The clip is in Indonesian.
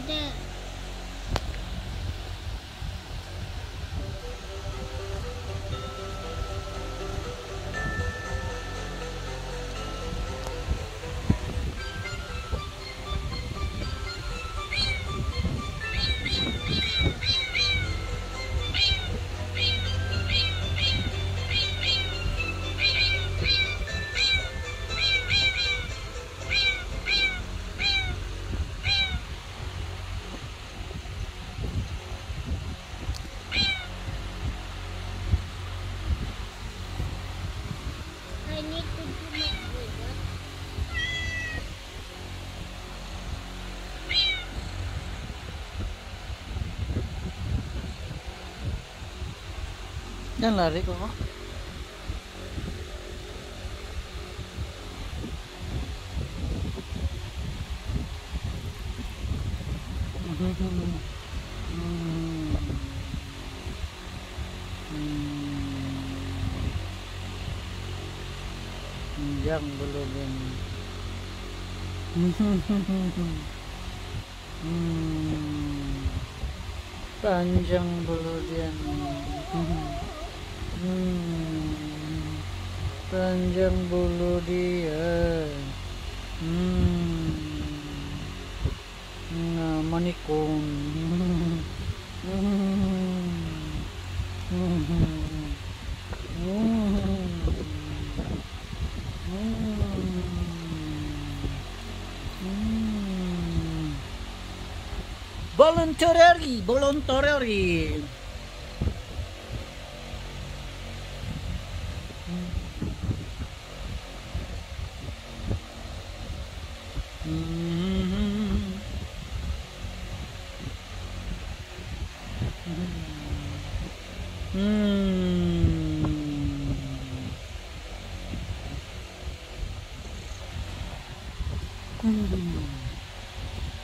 で Yan lari ko. oh. Yang belum ini. Hmm. Panjang bulu dia. Hmm. Panjang bulu dia. Hmm. Nah, voluntary. Hmm. Hmm. 음. 음. 음. 음.